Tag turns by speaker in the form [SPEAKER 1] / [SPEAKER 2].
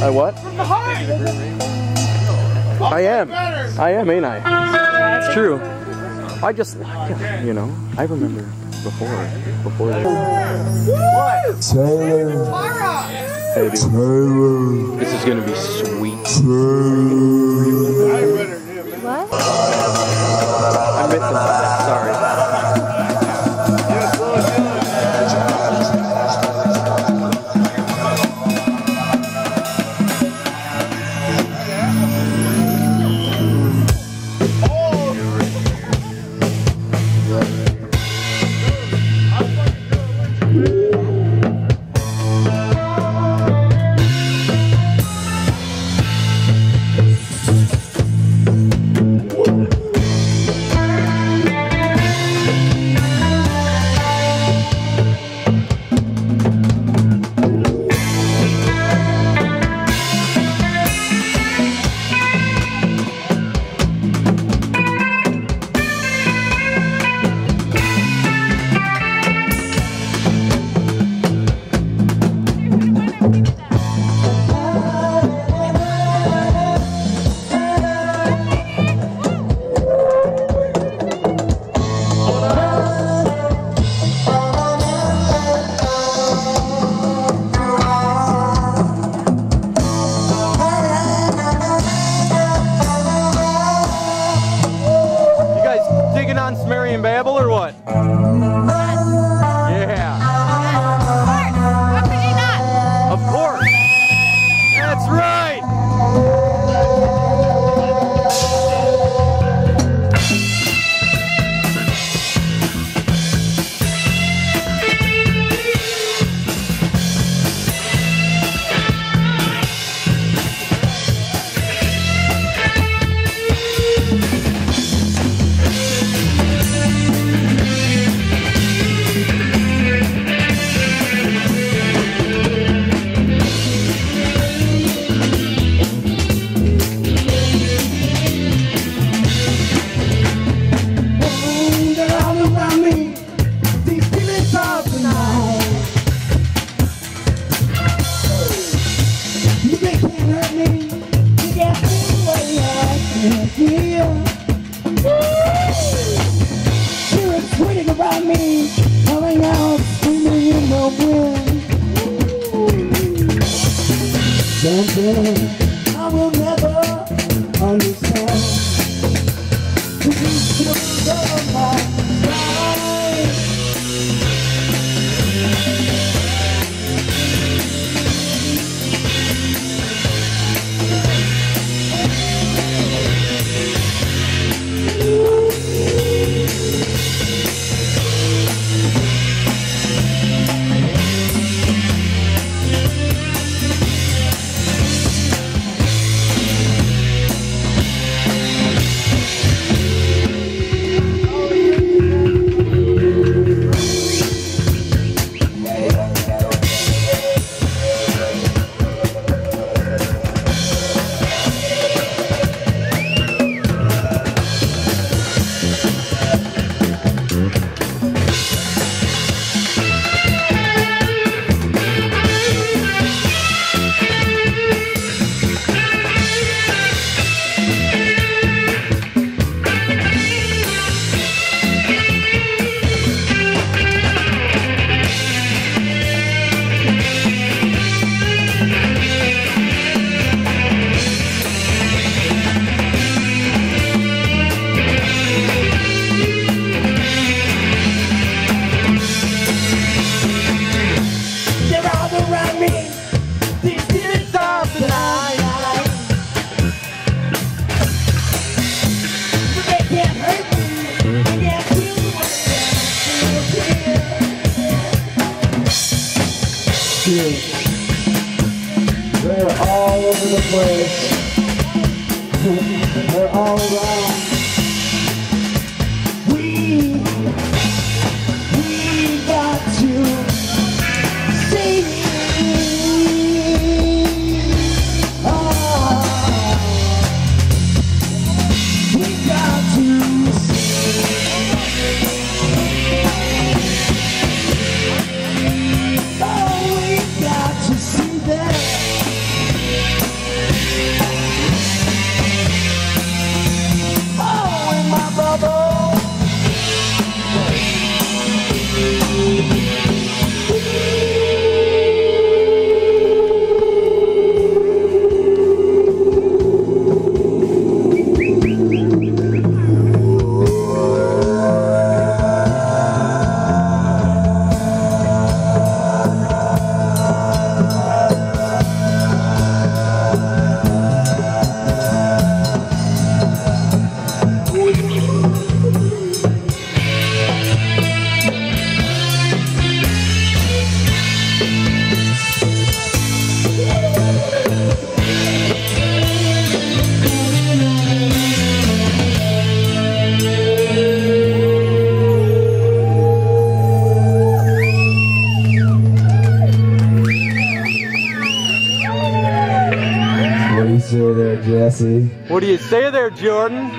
[SPEAKER 1] I what? I am. I am, ain't I? It's true. I just, you know, I remember before, before
[SPEAKER 2] Taylor. Taylor.
[SPEAKER 1] This is gonna be sweet.
[SPEAKER 3] around me, coming out, screaming in the wind. Something. We're all wrong. What do you
[SPEAKER 2] say there, Jesse?
[SPEAKER 1] What do you say there, Jordan?